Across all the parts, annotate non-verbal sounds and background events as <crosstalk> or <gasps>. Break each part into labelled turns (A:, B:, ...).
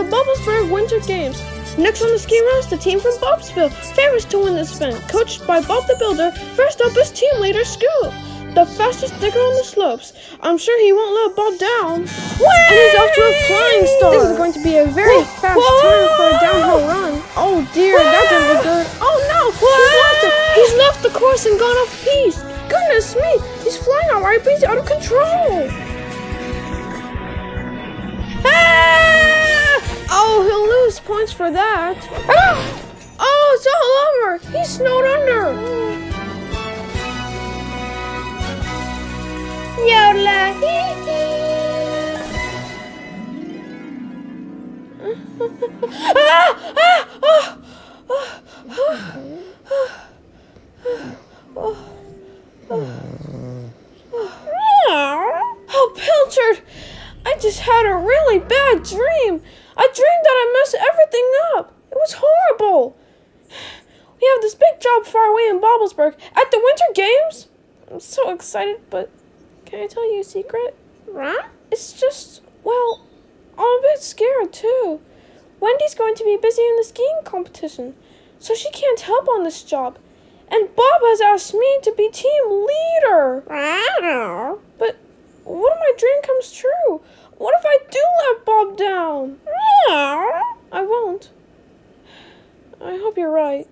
A: the Bobblesburg Winter Games. Next on the ski route is the team from Bobsville, favorites to win this event. Coached by Bob the Builder, first up is team leader Scoop, the fastest digger on the slopes. I'm sure he won't let Bob down. And he's off to a flying start. This is going to be a very fast time for a downhill run. Oh dear, that didn't look good. Oh no, he's lost. He's left the course and gone off piste. Goodness me, he's flying alright, but he's out of control. Oh, he'll lose points for that. Ah! Oh, it's all over. He's snowed under. Yola! Oh! Oh, Pilchard! I just had a really bad dream. I dreamed that I messed everything up. It was horrible. We have this big job far away in Bobblesburg at the Winter Games. I'm so excited, but can I tell you a secret? Huh? It's just, well, I'm a bit scared too. Wendy's going to be busy in the skiing competition, so she can't help on this job. And Bob has asked me to be team leader. But what if my dream comes true? What if I do let Bob down? I won't. I hope you're right.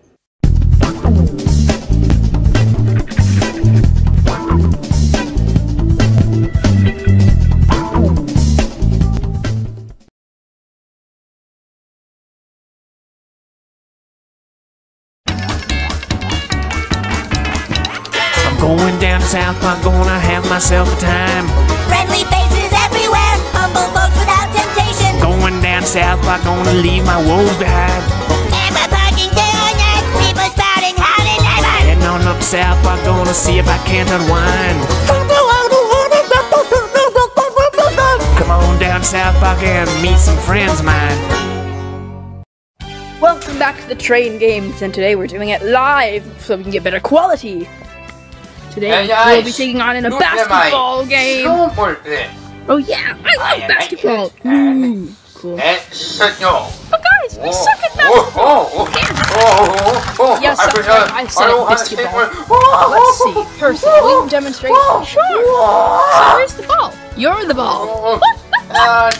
B: I'm going down to South Park, gonna have myself a time. South Park, gonna leave my woes behind.
C: And we're parking day or people spouting howdy neighbor.
B: Heading on up to South Park, gonna see if I can't unwind. Come on down South Park and meet some friends of mine.
D: Welcome back to the train games, and today we're doing it live so we can get better quality. Today
E: Hey,
D: we'll be taking on in a basketball game. Oh yeah, I
E: I
D: love
E: am
D: basketball.
E: excellent.
D: Ooh, cool.
E: It's a no.
D: But guys, we
E: Oh,
D: suck at
E: oh,
D: basketball.
E: oh, oh, oh, oh, oh,
D: Yes,
E: I forgot.
D: I
E: I
D: said
E: have to
D: basketball.
E: Oh,
D: Let's see. Percy, will you demonstrate? Sure. So where's the ball? You're the ball.
E: oh, uh,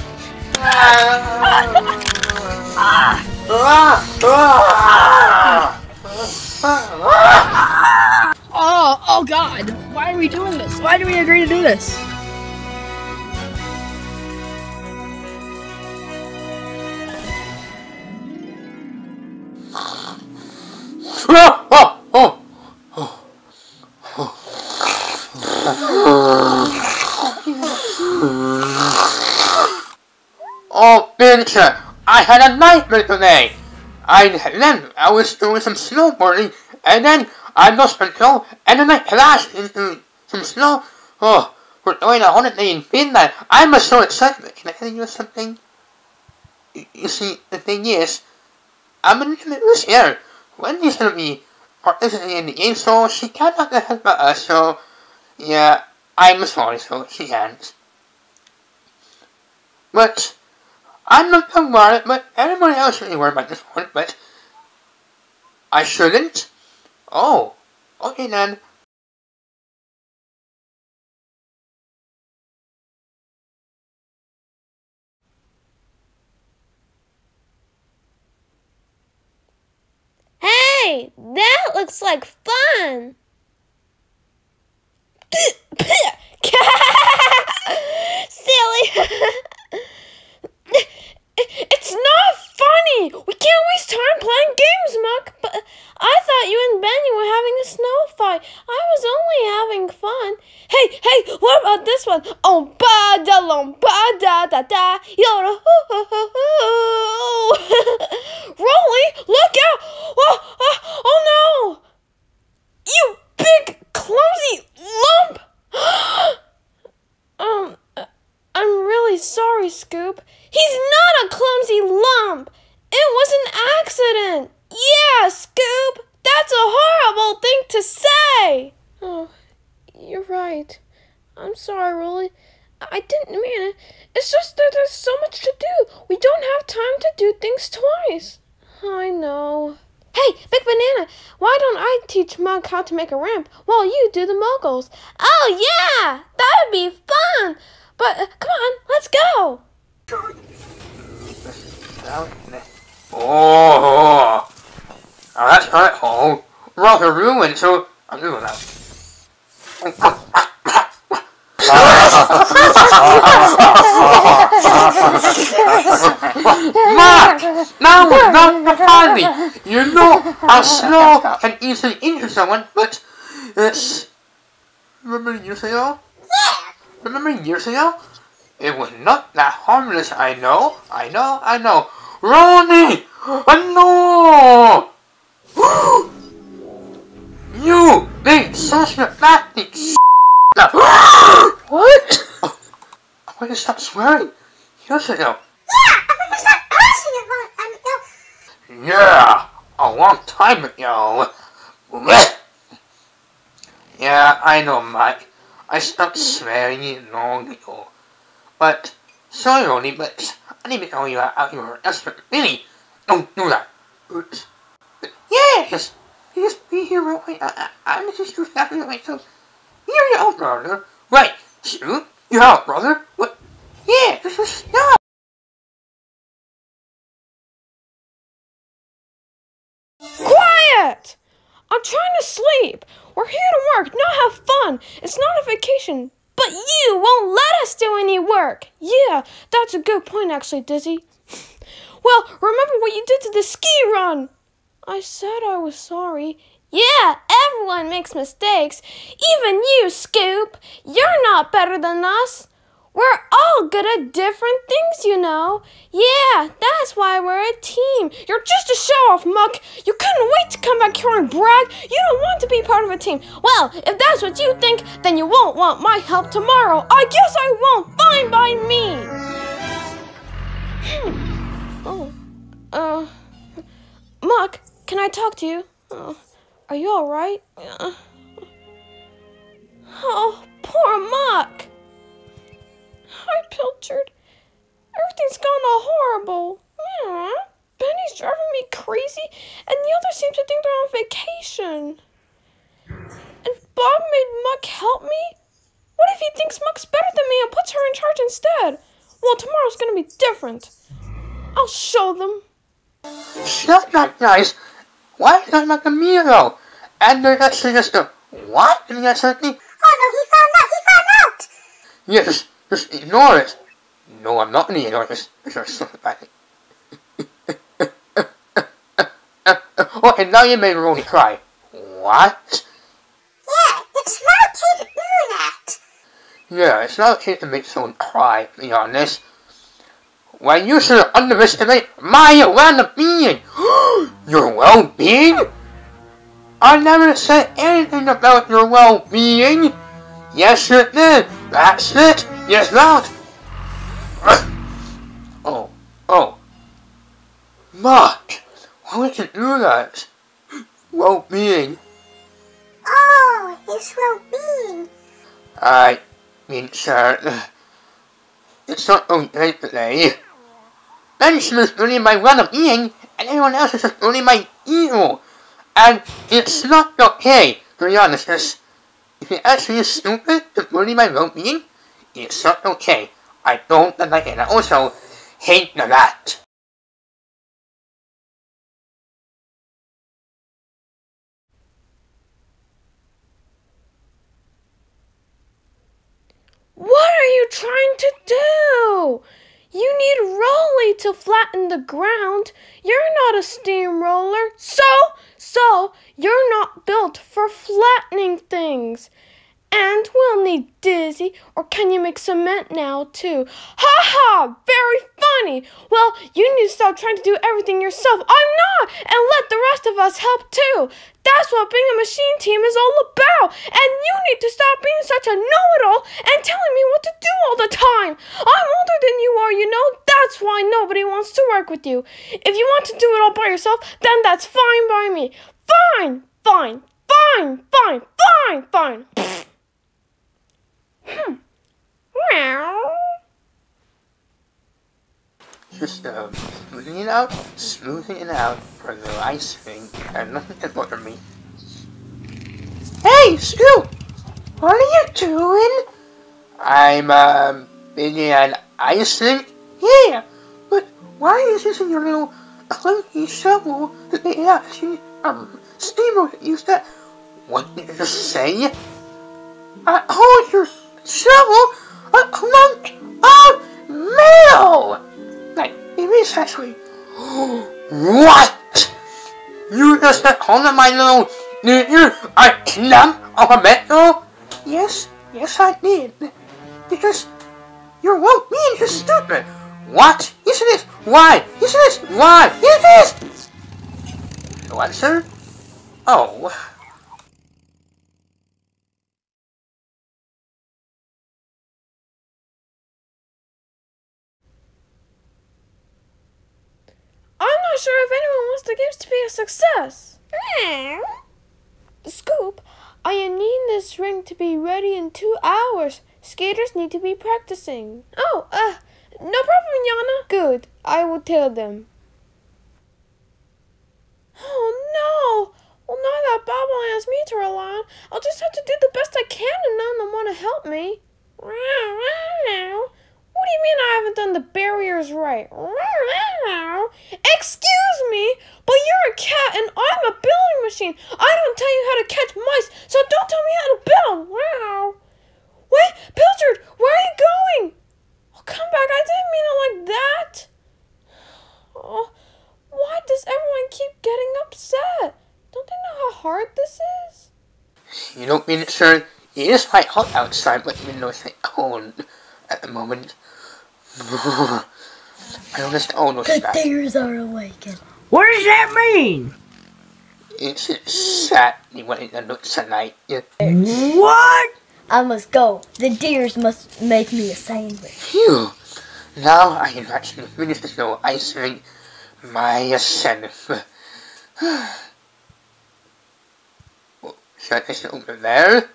E: ah, ah, ah.
D: Oh, oh God! Why are we doing this? Why do we agree to do this? <laughs>
E: Oh, Vincent, I had a nightmare today. I then I was doing some snowboarding, and then I lost control, and then I crashed into some snow. Oh, we're doing a holiday in Finland. I'm so excited. Can I tell you something? You, you see, the thing is, I'm a little bit scared. Wendy's gonna be participating in the game, so she cannot help us. So, yeah, I'm sorry, so she can't. But I'm not about it, but everybody else should be worried about this one, but I shouldn't? Oh, okay then.
A: Hey, that looks like fun. <laughs> Silly. <laughs> it's not funny. We can't waste time playing games, Muck. But I thought you and Benny were having a snow fight. I was only having fun. Hey, hey, what about this one? Oh, ba da lom ba da da da hoo hoo. Rolly, look out! Oh, oh, oh no! You big clumsy lump! um, uh, I'm really sorry, Scoop. He's not a clumsy lump. It was an accident. Yeah, Scoop. That's a horrible thing to say. Oh, you're right. I'm sorry, Rolly. I didn't mean it. It's just that there's so much to do. We don't have time to do things twice. I know. Hey, Big Banana, why don't I teach Mug how to make a ramp while you do the moguls? Oh, yeah! That would be fun! But uh, come on, let's go!
E: Oh, oh, that's right. Oh, rather ruined, so I'm doing that. Mark! Now, now, finally! You know how slow and easily injure someone, but it's. Remember years ago?
C: Yeah.
E: Remember years ago? It was not that harmless, I know, I know, I know. Ronnie! Oh no! <gasps> you big sociopathic What? <laughs> Why stop swearing? Years ago.
C: Yeah, I think it's not cursing a long time ago.
E: Yeah, a long time ago. Yeah, I know, Mike. I stopped swearing long ago. But, sorry, Ronnie, but I didn't know you were out your desperate. Really, don't do that. Oops. Yes! Just be here real quick. I, I, I'm just too happy right so. You're your own brother. Right, Sue, you're out, brother. What? Yeah, <laughs> stop.
A: Quiet! I'm trying to sleep. We're here to work, not have fun. It's not a vacation. But you won't let us do any work. Yeah, that's a good point, actually, Dizzy. <laughs> Well, remember what you did to the ski run. I said I was sorry. Yeah, everyone makes mistakes. Even you, Scoop. You're not better than us. We're all good at different things, you know. Yeah, that's why we're a team. You're just a show off, Muck. You couldn't wait to come back here and brag. You don't want to be part of a team. Well, if that's what you think, then you won't want my help tomorrow. I guess I won't. Fine by me. Hmm. Oh. Uh. Muck, can I talk to you? Oh, are you alright? Uh. Oh, poor Muck. Hi, Pilchard. Everything's gone all horrible. Yeah. Benny's driving me crazy, and the others seem to think they're on vacation. And Bob made Muck help me? What if he thinks Muck's better than me and puts her in charge instead? Well, tomorrow's gonna be different. I'll show them.
E: That's not nice. Why is that not a Miro? And there's actually just a what? And that's something?
C: Oh no, he found out. He found out.
E: Yes, just ignore it. No, I'm not gonna ignore this. It's so bad. <laughs> oh, and now you made Ronnie cry. What?
C: Yeah, it's not okay to do that.
E: Yeah, it's not okay to make someone cry, to be honest. Why, you should underestimate my well-being. <gasps> your well-being? I never said anything about your well-being. Yes, it did. That's it. Yes, that. oh, oh. Mark, why would you do that? Well-being.
C: Oh, his well-being.
E: I mean, sir, it's not okay today. Benjamin is only my well-being, and everyone else is just only my evil. And it's not okay, to be honest. It's, if you're actually stupid to bully my well-being, it's not okay. I don't like it. I also hate that.
A: What are you trying to do? You need Rolly to flatten the ground. You're not a steamroller. So, so, you're not built for flattening things. And we'll need Dizzy, or can you make cement now, too? Ha ha! Very funny! Well, you need to stop trying to do everything yourself. I'm not! And let the rest of us help, too. That's what being a machine team is all about. And you need to stop being such a know-it-all and telling me what to do all the time. I'm older than you are, you know. That's why nobody wants to work with you. If you want to do it all by yourself, then that's fine by me. Fine, fine, fine, fine, fine, fine. <laughs> Hmm.
E: Just uh, smoothing it out, smoothing it out for the ice thing, and nothing can bother me. Hey, Stu! What are you doing? I'm, um, building an ice rink. Yeah, but why is this in your little clunky shovel that they actually, um, Steamboat used that? What did you say? I hold your shovel a clunk of metal! Like, it is actually. What? You just on my little. You, a clump of metal? Yes, yes I did. Because you won't be you're stupid. What? Yes it is. Why? Yes it is. Why? Yes it is. What, sir? Oh.
A: I'm not sure if anyone wants the games to be a success. Scoop, I need this ring to be ready in two hours. Skaters need to be practicing. Oh, uh, no problem, Yana. Good, I will tell them. Oh no! Well, now that Bobo has me to rely on, I'll just have to do the best I can and none of them want to help me. What do you mean I haven't done the barriers right? Excuse me, but you're a cat and I'm a building machine. I don't tell you how to catch mice, so don't tell me how to build. Wow. Wait, Pilchard, where are you going? Oh, come back. I didn't mean it like that. Oh, why does everyone keep getting upset? Don't they know how hard this is?
E: You don't mean it, sir? It is quite hot outside, but though it's like cold at the moment. <sighs> I don't understand. Oh no,
F: The
E: stop.
F: deers are awakened.
G: What does that mean?
E: It's sad. You went in the tonight. Yeah.
G: What?
F: I must go. The deers must make me a sandwich.
E: Phew. Now I can actually finish this little ice rink myself. Oh, <sighs> Should I sit over there?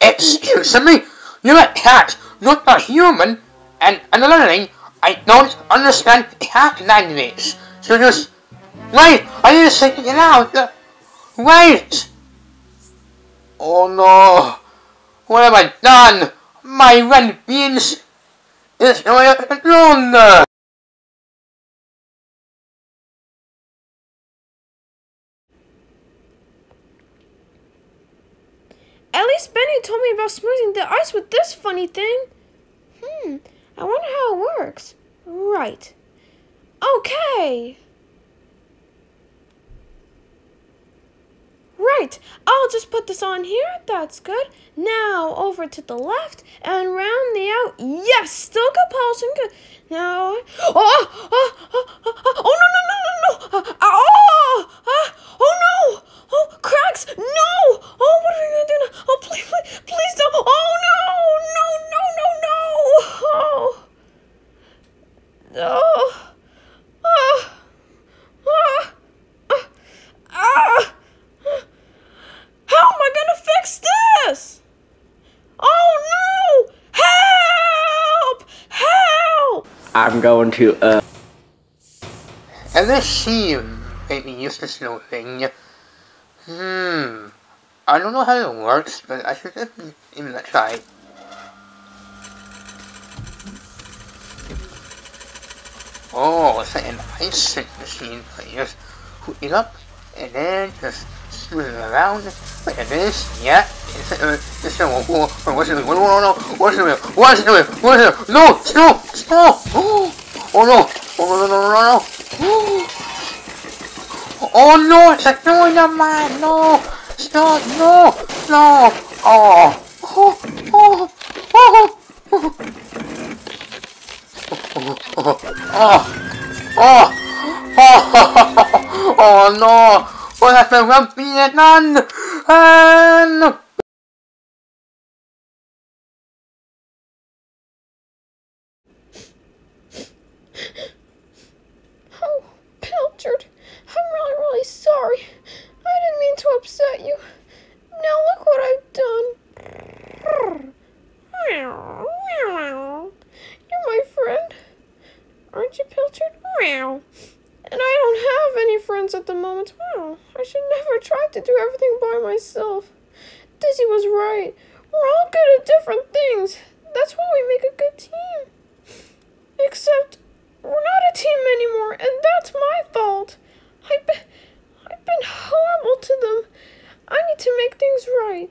E: Excuse me! You're a cat, not a human! And another thing, I don't understand cat language. So just... Wait! I need to say it out! Wait! Oh no! What have I done? My red beans is alone!
A: At least Benny told me about smoothing the ice with this funny thing. Hmm, I wonder how it works. Right. Okay. Right, I'll just put this on here. That's good. Now over to the left and round the out. Yes, still good pulsing. Good. Now, <gasps> oh, oh, oh, oh, oh, oh, no, no, no, no, no. Uh, oh, uh, oh no. Oh, cracks. No. Oh, what are we gonna do now? Oh, please, please, please don't. Oh no, no, no, no, no. Oh. Oh. Ah. Ah. Ah. Ah. How am I gonna fix this? Oh no! Help! Help!
G: I'm going to, uh,
E: And this seem maybe useless little thing. Hmm. I don't know how it works, but I should definitely give it a try. Oh, it's like an ice cream machine. I just hook it up and then just it around like this. Yeah. It's whoa, whoa, what's it? Whoa, no, what's it? What's it? What's it? No, stop, stop! Oh, oh no, oh no, no, no, no, no. Oh no, it's a no, no, man, no, stop, no, no, oh, oh, oh, oh, oh, oh, oh, <laughs> oh, oh no, what happened? Spoiler from Vietnam! And...
A: Oh, Pilchard, I'm really, really sorry. I didn't mean to upset you. Now look what I've done. You're my friend. Aren't you, Pilchard? Friends at the moment. Wow, I should never try to do everything by myself. Dizzy was right. We're all good at different things. That's why we make a good team. Except, we're not a team anymore, and that's my fault. I've been, I've been horrible to them. I need to make things right.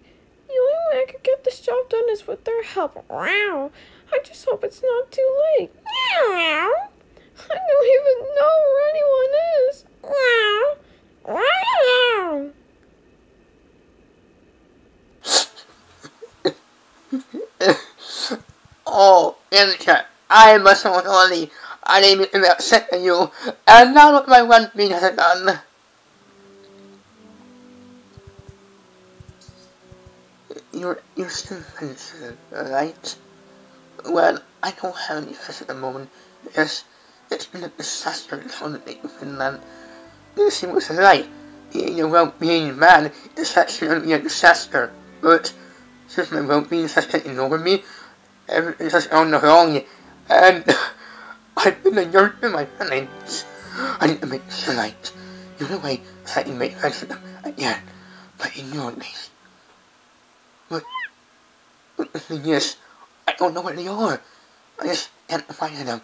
A: The only way I can get this job done is with their help. Wow. I just hope it's not too late. Meow. I don't even know where anyone is. Wow. Wow.
E: Oh, Erica, I must have only I didn't mean to upset you, and now look my one being has done. You're, you're still Vincent, right? Well, I don't have any at the moment, because it's been a disaster holiday in Finland. Lucy was right. Being a well-being man is actually a disaster, but since my well-being has taken over me, everything's just on the wrong, and <laughs> I've been a jerk to my friends. I need to make sure right. You know is I can make friends with them again, but in your case. But, but the thing is, I don't know where they are. I just can't find them.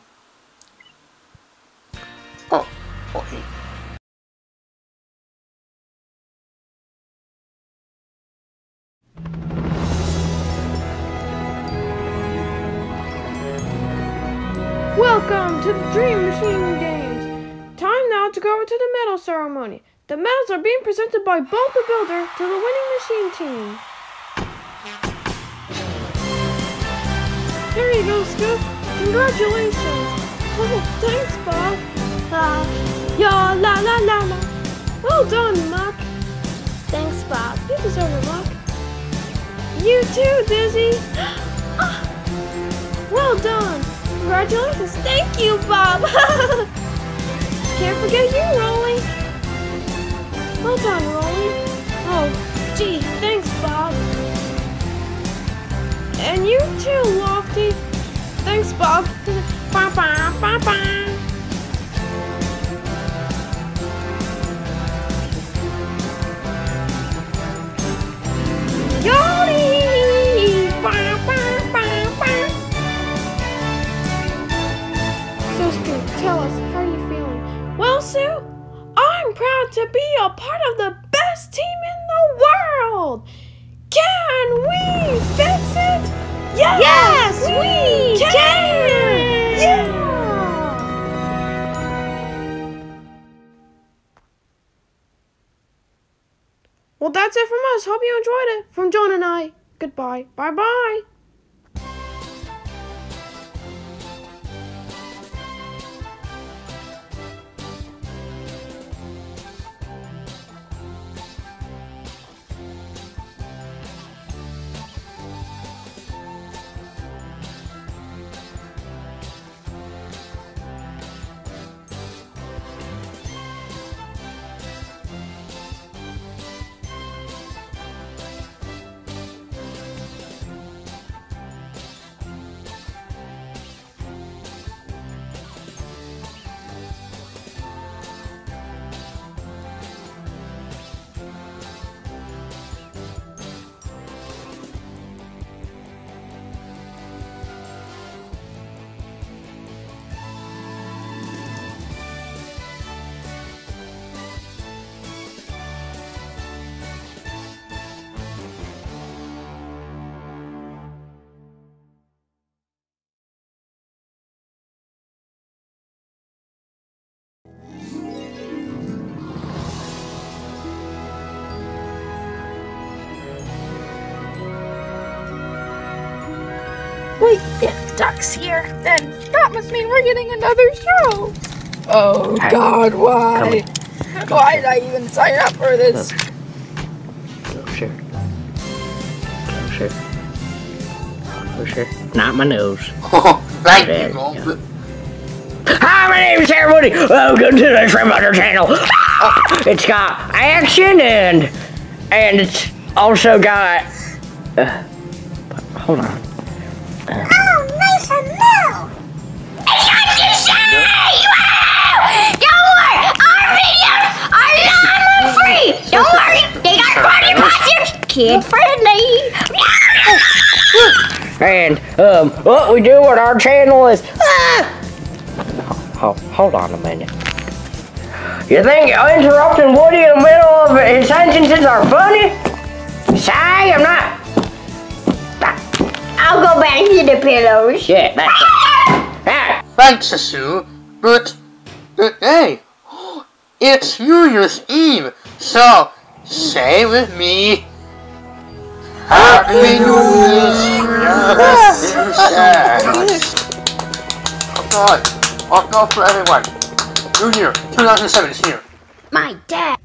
A: Welcome to the Dream Machine Games. Time now to go over to the medal ceremony. The medals are being presented by Bob the Builder to the winning machine team. Here you go, Scoop. Congratulations. Oh, thanks, Bob. Ah, ya la la la la. Well done, Muck. Thanks, Bob. You deserve a Muck. You too, Dizzy. <gasps> Well done. Congratulations. Thank you, Bob. <laughs> Can't forget you, Rolly. Well done, Rolly. Oh, gee, thanks, Bob. And you too, Lofty. Thanks, Bob. To be a part of the best team in the world. Can we fix it? Yes, we, can. Yeah. Well, that's it from us. Hope you enjoyed it. From John and I. Goodbye. Bye bye.
D: Wait, if Duck's here, then that must mean we're getting another show. Oh God, why? Why did I even sign up for this?
G: Closer. Closer. Closer. Not my nose. <laughs>
E: Oh, thank
G: There
E: you,
G: you
E: Bob.
G: Hi, my name is Sarah Woody. Welcome to the Shrimp Butter channel. It's got action and and it's also got. Uh, hold on.
F: Kid friendly. <laughs>
G: And um, what we do on our channel is. Ah! Oh, hold on a minute. You think interrupting Woody in the middle of his sentences are funny? Say, I'm not.
F: I'll go back to the pillows.
G: Shit, that's it. <laughs>
E: Thanks, Sue, but, but hey, <gasps> it's New Year's Eve, so say with me. Happy New Year's God, off off for everyone. New Year, 2007 is here.
F: My dad.